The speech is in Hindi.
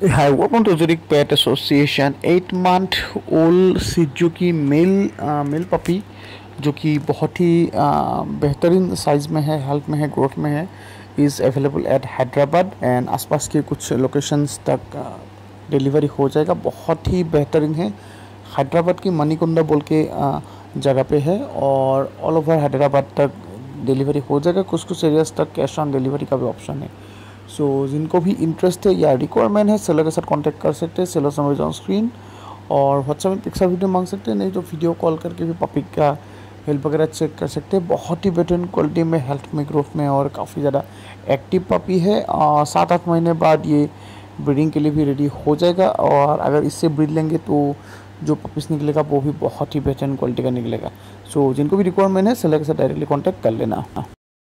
Hi, welcome to Zurich Pet Association. Eight month old Suzuki male male puppy जो कि बहुत ही uh, बेहतरीन साइज़ में है हेल्थ में है ग्रोथ में है। Is available at Hyderabad and आसपास के कुछ लोकेशंस तक डिलीवरी uh, हो जाएगा। बहुत ही बेहतरीन है। हैदराबाद की मणिकुंदा बोल के uh, जगह पे है और ऑल ओवर हैदराबाद तक डिलीवरी हो जाएगा। कुछ कुछ एरियाज़ तक कैश ऑन डिलीवरी का भी ऑप्शन है। सो so, जिनको भी इंटरेस्ट है या रिक्वायरमेंट है सेलर के साथ कॉन्टैक्ट कर सकते हैं सेलर समझ ऑन स्क्रीन और व्हाट्सएप में पिक्चर वीडियो मांग सकते हैं नहीं तो वीडियो कॉल करके भी पपी का हेल्प वगैरह चेक कर सकते हैं। बहुत ही बेटर क्वालिटी में हेल्थ में ग्रोथ में और काफ़ी ज़्यादा एक्टिव पपी है। सात आठ महीने बाद ये ब्रीडिंग के लिए भी रेडी हो जाएगा और अगर इससे ब्रीड लेंगे तो जो पपीस निकलेगा वो भी बहुत ही बेहतरीन क्वालिटी का निकलेगा। सो so, जिनको भी रिक्वायरमेंट है सेलर के साथ डायरेक्टली कॉन्टैक्ट कर लेना।